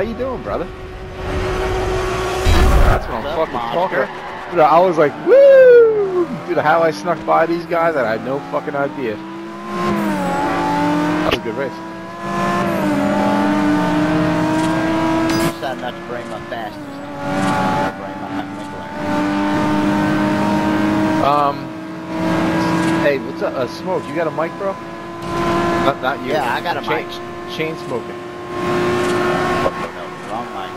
How you doing, brother? That's what I'm What's up, fucking monster? talking. Dude, I was like, woo! Dude, how I snuck by these guys, I had no fucking idea. That was a good race. decided not to bring my fastest. I bring my McLaren. Um, hey, what's up? Uh, Smoke, you got a mic, bro? Not, not you. Yeah, I got a chain, mic. Chain smoking. No, wrong mic.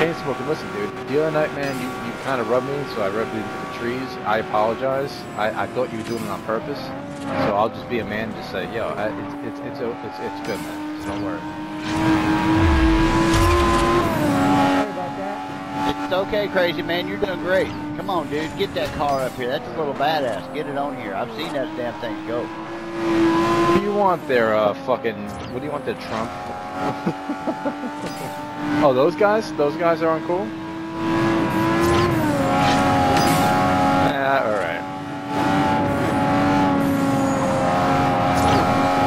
Chain smoking. Listen, dude. The other night, man, you, you kind of rubbed me, so I rubbed you into the trees. I apologize. I, I thought you were doing it on purpose. So I'll just be a man and just say, yo, I, it's it's it's it's it's good, man. Just don't worry. Sorry about that. It's okay, crazy man. You're doing great. Come on, dude. Get that car up here. That's a little badass. Get it on here. I've seen that damn thing go. What do you want there, uh, fucking? What do you want there, Trump? oh, those guys? Those guys aren't cool.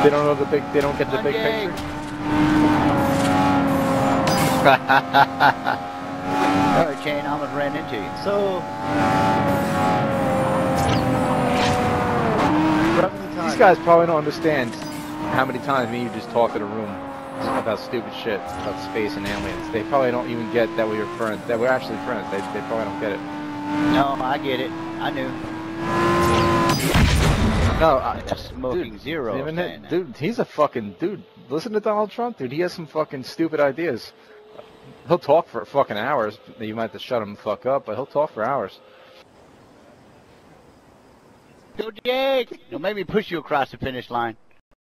They don't know the big. They don't get the big Monday. picture. All right, Shane. I almost ran into you. So. These guys probably don't understand how many times me and you just talk in a room about stupid shit about space and aliens. They probably don't even get that we were friends. That we're actually friends. They, they probably don't get it. No, I get it. I knew. No, I, smoking dude, zero. even saying that- that. dude, he's a fucking dude. Listen to Donald Trump, dude. He has some fucking stupid ideas. He'll talk for fucking hours. You might have to shut him the fuck up, but he'll talk for hours. Go, Jake. Don't make me push you across the finish line.